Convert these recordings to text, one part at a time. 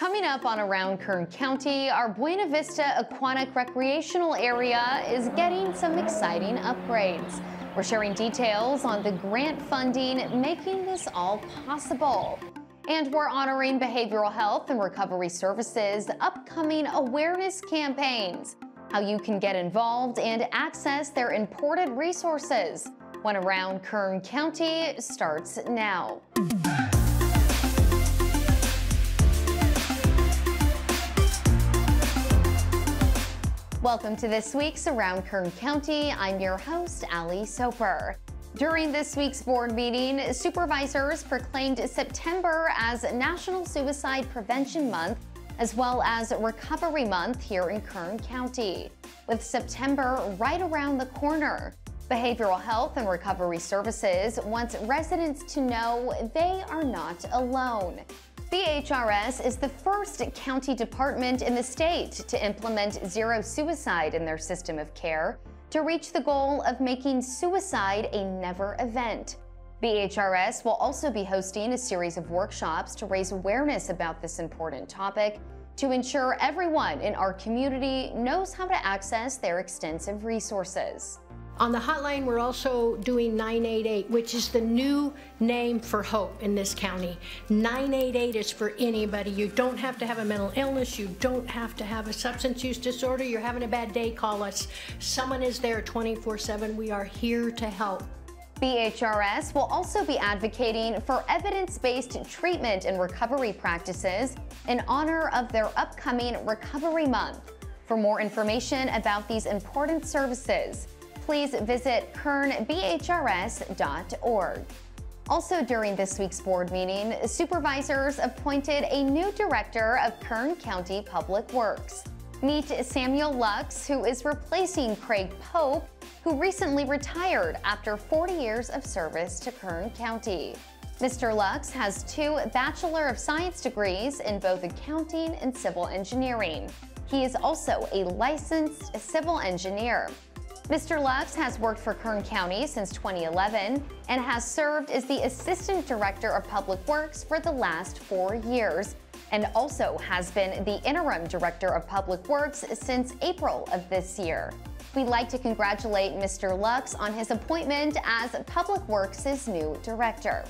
Coming up on Around Kern County, our Buena Vista Aquatic Recreational Area is getting some exciting upgrades. We're sharing details on the grant funding making this all possible. And we're honoring behavioral health and recovery services upcoming awareness campaigns, how you can get involved and access their important resources. When Around Kern County starts now. Welcome to this week's Around Kern County. I'm your host, Ali Soper. During this week's board meeting, supervisors proclaimed September as National Suicide Prevention Month as well as Recovery Month here in Kern County. With September right around the corner, Behavioral Health and Recovery Services wants residents to know they are not alone. BHRS is the first county department in the state to implement zero suicide in their system of care to reach the goal of making suicide a never event. BHRS will also be hosting a series of workshops to raise awareness about this important topic to ensure everyone in our community knows how to access their extensive resources. On the hotline, we're also doing 988, which is the new name for hope in this county. 988 is for anybody. You don't have to have a mental illness. You don't have to have a substance use disorder. You're having a bad day, call us. Someone is there 24 7. We are here to help. BHRS will also be advocating for evidence based treatment and recovery practices in honor of their upcoming Recovery Month. For more information about these important services, please visit kernbhrs.org. Also during this week's board meeting, supervisors appointed a new director of Kern County Public Works. Meet Samuel Lux, who is replacing Craig Pope, who recently retired after 40 years of service to Kern County. Mr. Lux has two Bachelor of Science degrees in both accounting and civil engineering. He is also a licensed civil engineer. Mr. Lux has worked for Kern County since 2011 and has served as the Assistant Director of Public Works for the last four years and also has been the Interim Director of Public Works since April of this year. We'd like to congratulate Mr. Lux on his appointment as Public Works' new director.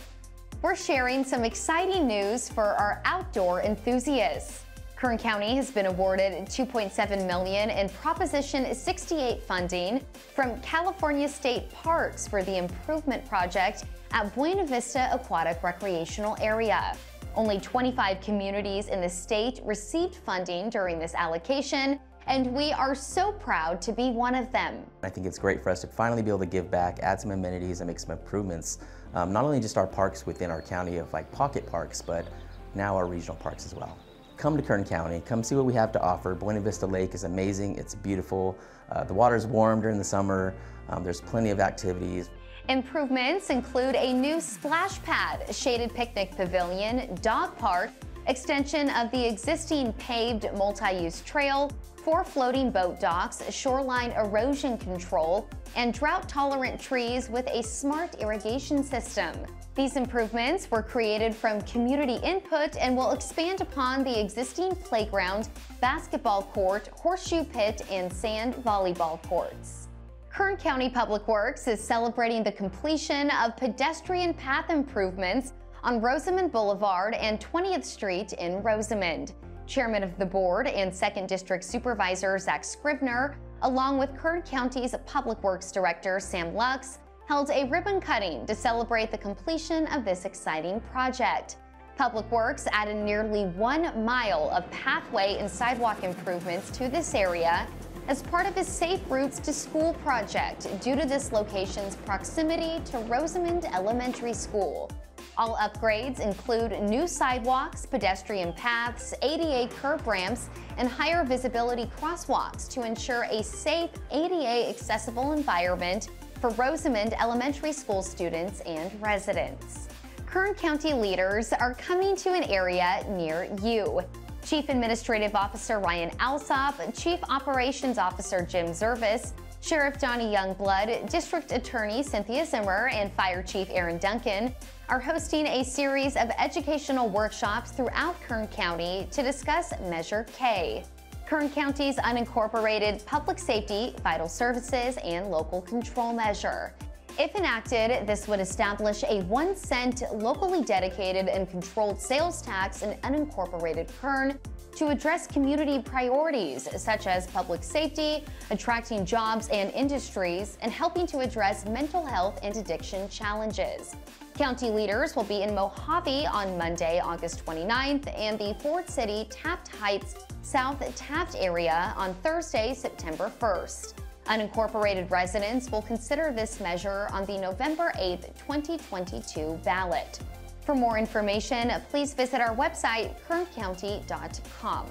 We're sharing some exciting news for our outdoor enthusiasts. Kern County has been awarded 2.7 million in Proposition 68 funding from California State Parks for the improvement project at Buena Vista Aquatic Recreational Area. Only 25 communities in the state received funding during this allocation, and we are so proud to be one of them. I think it's great for us to finally be able to give back, add some amenities, and make some improvements, um, not only just our parks within our county of like pocket parks, but now our regional parks as well come to Kern County, come see what we have to offer. Buena Vista Lake is amazing, it's beautiful. Uh, the water is warm during the summer, um, there's plenty of activities. Improvements include a new splash pad, shaded picnic pavilion, dog park, extension of the existing paved multi-use trail, four floating boat docks, shoreline erosion control, and drought-tolerant trees with a smart irrigation system. These improvements were created from community input and will expand upon the existing playground, basketball court, horseshoe pit, and sand volleyball courts. Kern County Public Works is celebrating the completion of pedestrian path improvements on Rosamond Boulevard and 20th Street in Rosamond. Chairman of the board and 2nd District Supervisor Zack Scrivner, along with Kern County's Public Works Director Sam Lux, held a ribbon cutting to celebrate the completion of this exciting project. Public Works added nearly one mile of pathway and sidewalk improvements to this area as part of his Safe Routes to School project due to this location's proximity to Rosamond Elementary School. All upgrades include new sidewalks, pedestrian paths, ADA curb ramps, and higher visibility crosswalks to ensure a safe, ADA accessible environment for Rosamond Elementary School students and residents. Kern County leaders are coming to an area near you. Chief Administrative Officer Ryan Alsop, Chief Operations Officer Jim Zervis, Sheriff Donny Youngblood, District Attorney Cynthia Zimmer, and Fire Chief Aaron Duncan are hosting a series of educational workshops throughout Kern County to discuss Measure K. Kern County's unincorporated public safety, vital services, and local control measure. If enacted, this would establish a one cent locally dedicated and controlled sales tax in unincorporated Kern to address community priorities such as public safety, attracting jobs and industries, and helping to address mental health and addiction challenges. County leaders will be in Mojave on Monday, August 29th, and the Ford City Taft Heights South Taft area on Thursday, September 1st. Unincorporated residents will consider this measure on the November 8, 2022 ballot. For more information, please visit our website, kerncounty.com.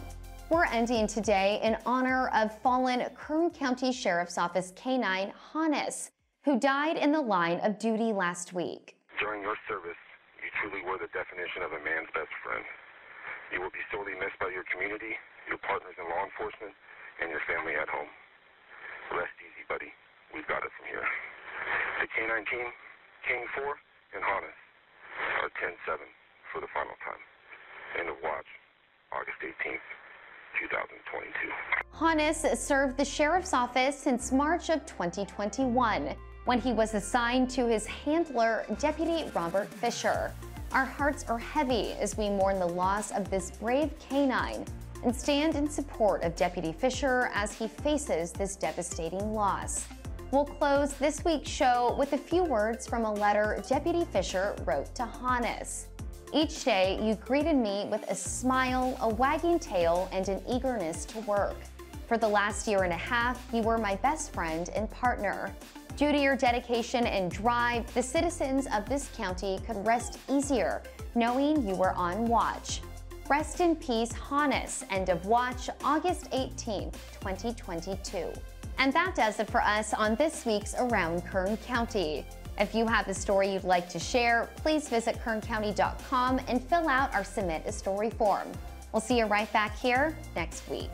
We're ending today in honor of fallen Kern County Sheriff's Office K-9 Hannes, who died in the line of duty last week. During your service, you truly were the definition of a man's best friend. You will be sorely missed by your community, your partners in law enforcement, and your family at home. Rest easy, buddy. We've got it from here. The K-9 team, King 4, and Hannes are 10-7 for the final time. End of watch, August 18th, 2022. Hannes served the sheriff's office since March of 2021 when he was assigned to his handler, Deputy Robert Fisher. Our hearts are heavy as we mourn the loss of this brave canine and stand in support of Deputy Fisher as he faces this devastating loss. We'll close this week's show with a few words from a letter Deputy Fisher wrote to Hannes. Each day, you greeted me with a smile, a wagging tail, and an eagerness to work. For the last year and a half, you were my best friend and partner. Due to your dedication and drive, the citizens of this county could rest easier knowing you were on watch. Rest in peace, Hannes. End of watch, August 18, 2022. And that does it for us on this week's Around Kern County. If you have a story you'd like to share, please visit kerncounty.com and fill out our Submit a Story form. We'll see you right back here next week.